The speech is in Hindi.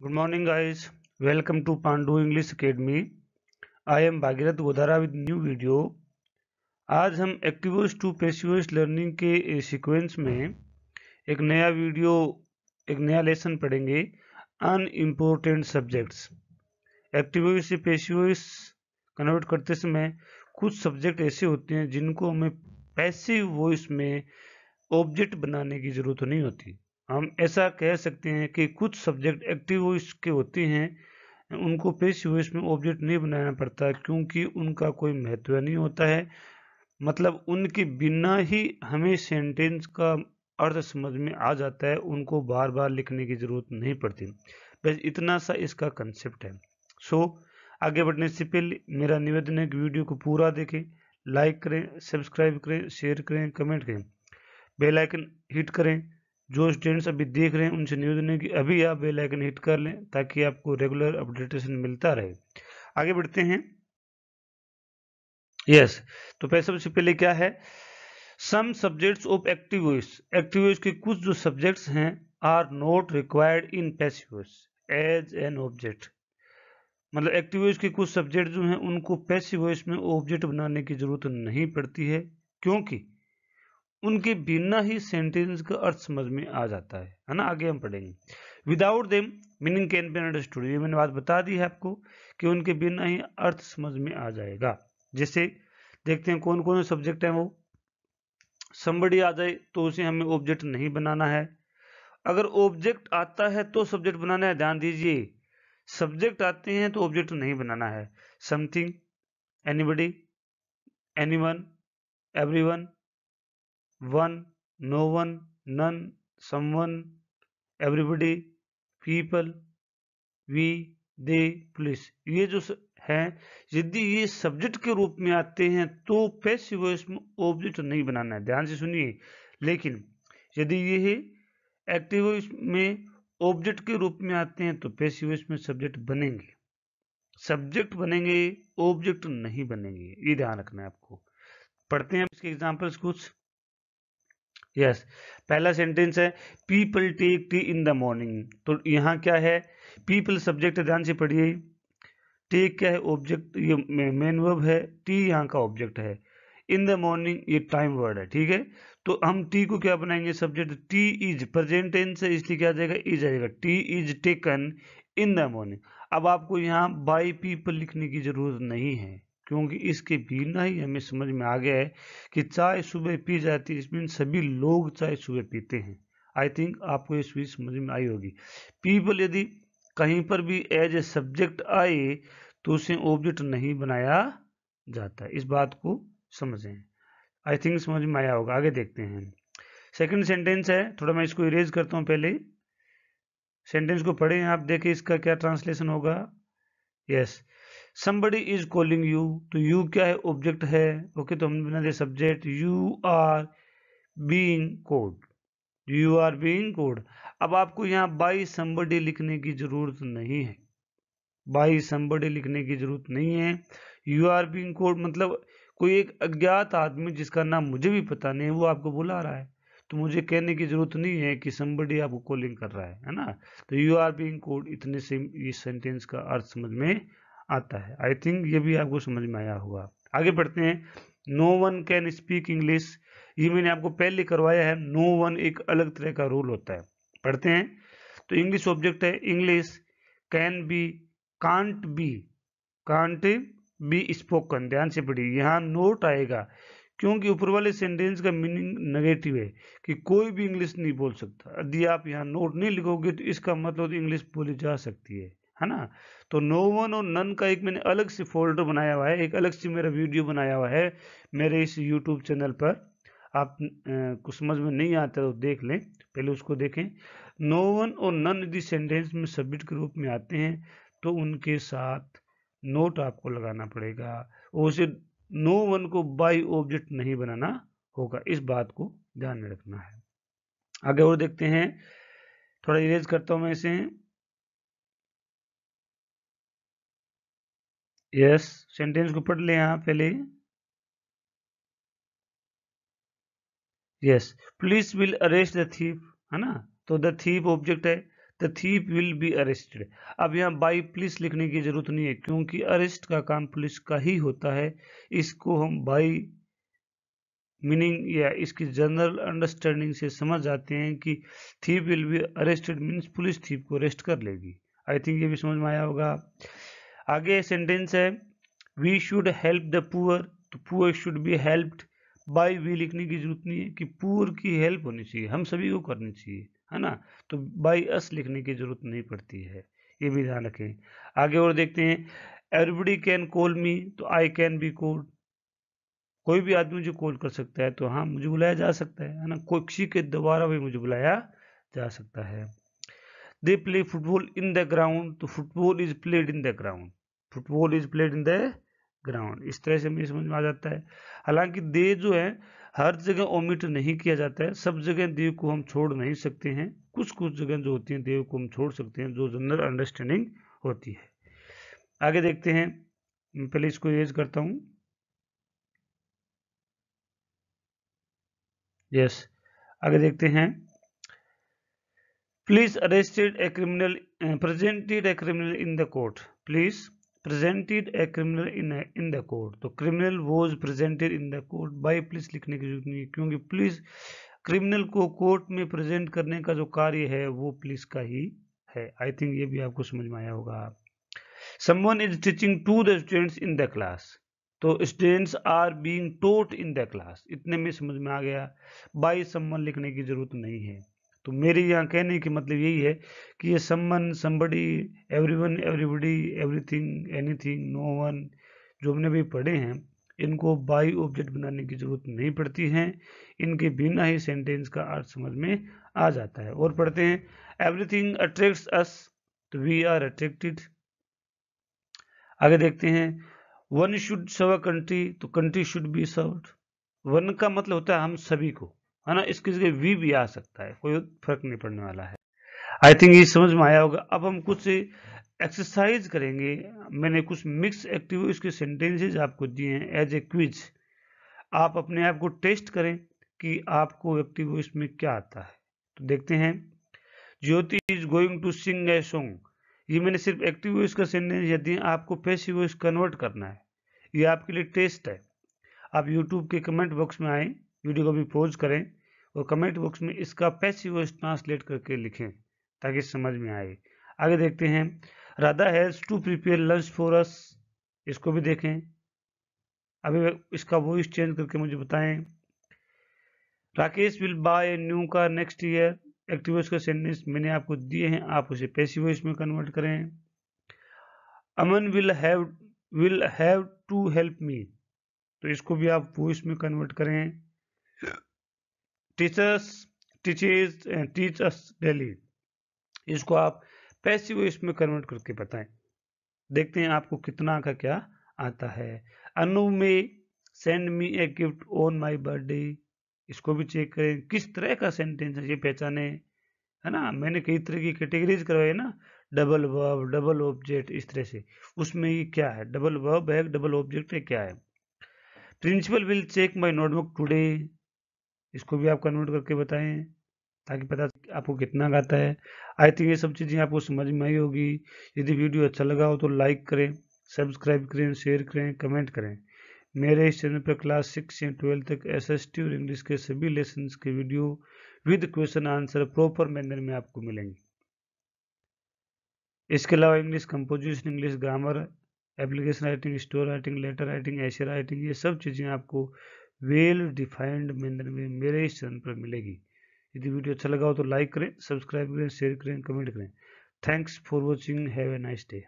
Good morning, guys. Welcome to Pandu English Academy. I am Bhagirath Godara with new video. आज हम एक्टिवोस टू पेसिवोस लर्निंग के सीक्वेंस में एक नया वीडियो एक नया लेसन पढ़ेंगे अनइम्पोर्टेंट सब्जेक्ट्स एक्टिवोस से पेसिवोस कन्वर्ट करते समय कुछ सब्जेक्ट ऐसे होते हैं जिनको हमें पैसिव वॉइस में ऑब्जेक्ट बनाने की ज़रूरत नहीं होती हम ऐसा कह सकते हैं कि कुछ सब्जेक्ट एक्टिव वॉइस के होते हैं, उनको पेसिव वॉइस में ऑब्जेक्ट नहीं बनाना पड़ता क्योंकि उनका कोई महत्व नहीं होता है। मतलब उनके बिना ही हमें सेंटेंस का अर्थ समझ में आ जाता है, उनको बार बार लिखने की ज़रूरत नहीं पड़ती। बस इतना सा इसका कंसेप्ट है। सो आगे बढ़ने से पहले मेरा निवेदन है कि वीडियो को पूरा देखें लाइक करें सब्सक्राइब करें शेयर करें कमेंट करें। बेल आइकन हिट करें। जो स्टूडेंट्स अभी देख रहे हैं उनसे निवेदन है कि अभी आप बेल आइकन हिट कर लें ताकि आपको रेगुलर अपडेटेशन मिलता रहे। आगे बढ़ते हैं। यस yes, तो पहले सबसे पहले क्या है? Some subjects of active voice active voice के कुछ जो सब्जेक्ट्स हैं are not required in passive voice as an object मतलब एक्टिव वॉइस के कुछ सब्जेक्ट जो हैं उनको पैसिव वॉइस में ऑब्जेक्ट बनाने की ज़रूरत नहीं पड़ती है। क्योंकि उनके बिना ही सेंटेंस का अर्थ समझ में आ जाता है है ना? आगे हम पढ़ेंगे। Without them meaning can be understood ये मैंने बात बता दी है आपको कि उनके बिना ही अर्थ समझ में आ जाएगा। जैसे देखते हैं कौन कौन से सब्जेक्ट हैं वो? समबड़ी आ जाए तो उसे हमें ऑब्जेक्ट नहीं बनाना है। अगर ऑब्जेक्ट आता है तो सब्जेक्ट बनाना है, ध्यान दीजिए। सब्जेक्ट आते हैं तो ऑब्जेक्ट नहीं बनाना है। Something anybody anyone everyone one, no one, none someone everybody, people, we, they, police. ये जो है, यदि ये सब्जेक्ट के रूप में आते हैं तो पैसिव वॉइस ऑब्जेक्ट नहीं बनाना है। ध्यान से सुनिए। लेकिन यदि ये एक्टिव में ऑब्जेक्ट के रूप में आते हैं तो पैसिव वॉइस सब्जेक्ट बनेंगे। सब्जेक्ट बनेंगे, ऑब्जेक्ट नहीं बनेंगे। ये ध्यान रखना है आपको। पढ़ते हैं इसके एग्जांपल्स कुछ। Yes yes. पहला सेंटेंस है people take tea in the morning तो यहाँ क्या है? पीपल सब्जेक्ट ध्यान से पढ़िए। टेक क्या है? ऑब्जेक्ट ये मेन वर्ब है। टी यहाँ का ऑब्जेक्ट है। इन द मॉर्निंग ये टाइम वर्ड है, ठीक है? तो हम टी को क्या बनाएँगे? Subject tea is present tense है, इसलिए क्या जाएगा? इज़ आएगा tea is taken in the morning अब आपको यहाँ बाई पीपल लिखने की ज़रूरत नहीं है। क्योंकि इसके बिना ही हमें समझ में आ गया है कि चाय सुबह पी जाती है इसमें सभी लोग चाय सुबह पीते हैं। आई थिंक आपको ये चीज़ समझ में आई होगी। पीपल यदि कहीं पर भी एज ए सब्जेक्ट आए तो उसे ऑब्जेक्ट नहीं बनाया जाता। इस बात को समझें। आई थिंक समझ में आया होगा। आगे देखते हैं। सेकंड सेंटेंस है। थोड़ा मैं इसको इरेज करता हूँ पहले। सेंटेंस को पढ़ें। आप देखें इसका क्या ट्रांसलेशन होगा। Yes somebody is calling you तो यू क्या है? ऑब्जेक्ट है। ओके okay, तो हमने बना दिया subject you are being called you are being called अब आपको यहाँ बाई समबडी लिखने की ज़रूरत नहीं है। बाई समबडी लिखने की ज़रूरत नहीं है। यू आर बीइंग कोड मतलब कोई एक अज्ञात आदमी जिसका नाम मुझे भी पता नहीं है वो आपको बुला रहा है। तो मुझे कहने की ज़रूरत नहीं है कि समबडी आपको कॉलिंग कर रहा है है ना? तो यू आर बीइंग कोड इतने से इस सेंटेंस का अर्थ समझ में आता है। आई थिंक ये भी आपको समझ में आया होगा। आगे बढ़ते हैं। No one can speak English ये मैंने आपको पहले करवाया है। नो वन एक अलग तरह का रूल होता है। पढ़ते हैं। तो इंग्लिश ऑब्जेक्ट है। English can be can't be can't be spoken ध्यान से पढ़िए। यहाँ नोट आएगा। क्योंकि ऊपर वाले सेंटेंस का मीनिंग नेगेटिव है कि कोई भी इंग्लिश नहीं बोल सकता। यदि आप यहाँ नोट नहीं लिखोगे तो इसका मतलब इंग्लिश बोली जा सकती है। है ना? तो नो वन और नन का एक मैंने अलग से फोल्डर बनाया हुआ है, एक अलग से मेरा वीडियो बनाया हुआ है मेरे इस यूट्यूब चैनल पर। आप को समझ में नहीं आता तो देख लें, पहले उसको देखें। नो वन और नन यदि सेंटेंस में सब्जेक्ट के रूप में आते हैं तो उनके साथ नोट आपको लगाना पड़ेगा और उसे नो वन को बाई ऑब्जेक्ट नहीं बनाना होगा, इस बात को ध्यान में रखना है। आगे और देखते हैं, थोड़ा इरेज करता हूँ मैं इसे। यस सेंटेंस को पढ़ ले यहाँ पहले। Yes police will arrest the thief है ना? तो द थीफ ऑब्जेक्ट है the thief will be arrested अब यहाँ बाई पुलिस लिखने की ज़रूरत नहीं है, क्योंकि अरेस्ट का काम पुलिस का ही होता है। इसको हम बाई मीनिंग या इसकी जनरल अंडरस्टैंडिंग से समझ जाते हैं कि thief will be arrested means police thief को अरेस्ट कर लेगी। आई थिंक ये भी समझ में आया होगा। आगे सेंटेंस है we should help the poor तो poor should be helped by we लिखने की ज़रूरत नहीं है कि पुअर की हेल्प होनी चाहिए। हम सभी को करनी चाहिए, है ना? तो बाई अस लिखने की ज़रूरत नहीं पड़ती है। ये भी ध्यान रखें। आगे और देखते हैं एवरीबडी कैन कॉल मी तो आई कैन बी कॉल्ड कोई भी आदमी मुझे कॉल कर सकता है तो हाँ मुझे बुलाया जा सकता है है ना? कोई किसी के द्वारा भी मुझे बुलाया जा सकता है। They play football in the ground तो football is played in the ground football is played in the ground इस तरह से मुझे समझ में आ जाता है। हालाँकि दे जो है, हर जगह ओमिट नहीं किया जाता है। सब जगह देव को हम छोड़ नहीं सकते हैं। कुछ कुछ जगह जो होती हैं देव को हम छोड़ सकते हैं, जो जनरल अंडरस्टैंडिंग होती है। आगे देखते हैं। पहले इसको यूज़ करता हूँ। यस आगे देखते हैं। Police arrested a criminal presented a criminal in the court police presented a criminal in in the court तो criminal was presented in the court by police लिखने की ज़रूरत नहीं है, क्योंकि पुलिस क्रिमिनल को कोर्ट में प्रेजेंट करने का जो कार्य है, वो पुलिस का ही है। आई थिंक ये भी आपको समझ में आया होगा। Someone is teaching to the students in the class तो students are being taught in the class इतने में समझ में आ गया। बाई सम्मन लिखने की ज़रूरत नहीं है। तो मेरे यहाँ कहने की मतलब यही है कि ये someone somebody every one everybody everything anything no one जो हमने भी पढ़े हैं, इनको बाई ऑब्जेक्ट बनाने की ज़रूरत नहीं पड़ती है। इनके बिना ही सेंटेंस का अर्थ समझ में आ जाता है। और पढ़ते हैं एवरीथिंग अट्रैक्ट्स अस तो वी आर अट्रैक्टेड आगे देखते हैं one should serve a country तो country should be served one का मतलब होता है हम सभी को। है ना? इसकी जगह वी भी आ सकता है, कोई फ़र्क नहीं पड़ने वाला है। आई थिंक ये समझ में आया होगा। अब हम कुछ एक्सरसाइज करेंगे। मैंने कुछ मिक्स एक्टिव इसके सेंटेंसेज आपको दिए हैं एज ए क्विज आप अपने आप को टेस्ट करें कि आपको एक्टिव इसमें क्या आता है। तो देखते हैं। Jyoti is going to sing a song ये मैंने सिर्फ़ एक्टिव वॉइस का सेंटेंस यदि आपको पैसिव वॉइस कन्वर्ट करना है। ये आपके लिए टेस्ट है। आप यूट्यूब के कमेंट बॉक्स में आए वीडियो को भी पोज करें। और कमेंट बॉक्स में इसका पैसिव वॉइस ट्रांसलेट करके लिखें, ताकि समझ में आए। आगे देखते हैं। Radha has to prepare lunch for us. इसको भी देखें। अभी इसका वॉइस चेंज करके मुझे बताएँ। Rakesh will buy new car next year active का सेंटेंस मैंने आपको दिए हैं। आप उसे पैसिव वॉइस में कन्वर्ट करें। Aman will have will have to help me तो इसको भी आप वॉइस में कन्वर्ट करें। Teachers teachers teach us daily इसको आप पैसिव वॉइस में कन्वर्ट करके बताएँ। देखते हैं आपको कितना का क्या आता है। अनु में send me a gift on my birthday इसको भी चेक करें। किस तरह का सेंटेंस है, ये पहचाने, है ना? मैंने कई तरह की कैटेगरीज करवाई ना। डबल वर्ब डबल ऑब्जेक्ट इस तरह से। उसमें ये क्या है? डबल वर्ब है डबल ऑब्जेक्ट है क्या है? Principal will check my notebook today इसको भी आप कन्वर्ट करके बताएँ, ताकि पता आपको कितना गाता है। आई थिंक ये सब चीज़ें आपको समझ में आई होगी। यदि वीडियो अच्छा लगा हो तो लाइक करें, सब्सक्राइब करें, शेयर करें, कमेंट करें। मेरे इस चैनल पर क्लास सिक्स से ट्वेल्थ तक एस एस टी और इंग्लिश के सभी लेसन के video with question answer proper manner में आपको मिलेंगे। इसके अलावा English composition, English grammar, application writing, story writing, letter writing, ऐसे राइटिंग, ये सब चीज़ें आपको वेल डिफाइंड मैनर में मेरे इस चैनल पर मिलेगी। यदि वीडियो अच्छा लगा हो तो लाइक करें, सब्सक्राइब करें शेयर करें कमेंट करें। Thanks for watching have a nice day